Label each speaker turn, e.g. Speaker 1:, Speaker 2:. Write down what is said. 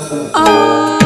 Speaker 1: Oh.